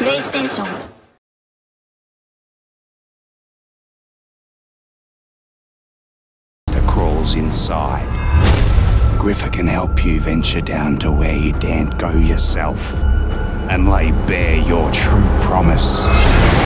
プレイステーション crawls inside. Griffer can help you venture down to where you daren't go yourself and lay bare your true promise.